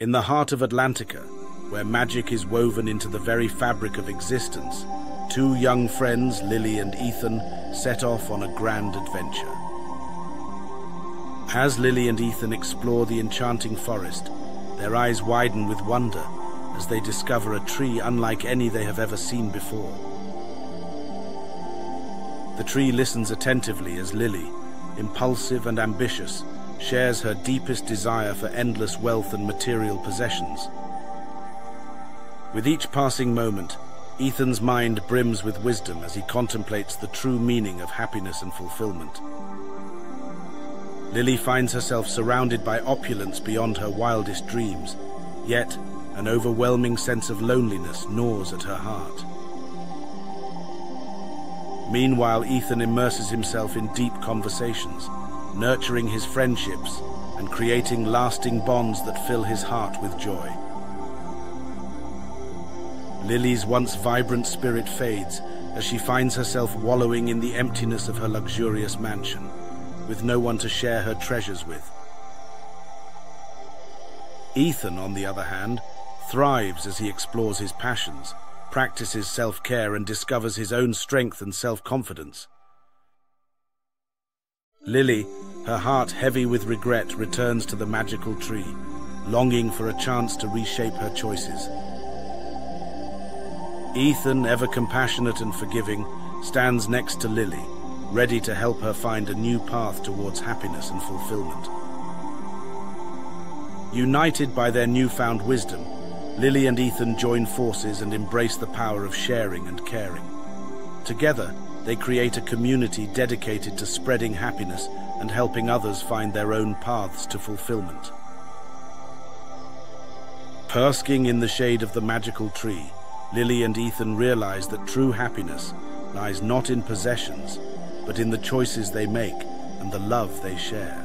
In the heart of Atlantica, where magic is woven into the very fabric of existence, two young friends, Lily and Ethan, set off on a grand adventure. As Lily and Ethan explore the enchanting forest, their eyes widen with wonder as they discover a tree unlike any they have ever seen before. The tree listens attentively as Lily, impulsive and ambitious, shares her deepest desire for endless wealth and material possessions. With each passing moment, Ethan's mind brims with wisdom as he contemplates the true meaning of happiness and fulfillment. Lily finds herself surrounded by opulence beyond her wildest dreams, yet an overwhelming sense of loneliness gnaws at her heart. Meanwhile, Ethan immerses himself in deep conversations, nurturing his friendships and creating lasting bonds that fill his heart with joy. Lily's once vibrant spirit fades as she finds herself wallowing in the emptiness of her luxurious mansion, with no one to share her treasures with. Ethan, on the other hand, thrives as he explores his passions, practices self-care and discovers his own strength and self-confidence. Lily, her heart heavy with regret, returns to the magical tree, longing for a chance to reshape her choices. Ethan, ever compassionate and forgiving, stands next to Lily, ready to help her find a new path towards happiness and fulfillment. United by their newfound wisdom, Lily and Ethan join forces and embrace the power of sharing and caring. Together, they create a community dedicated to spreading happiness and helping others find their own paths to fulfillment. Persking in the shade of the magical tree, Lily and Ethan realize that true happiness lies not in possessions, but in the choices they make and the love they share.